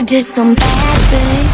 I did some bad things.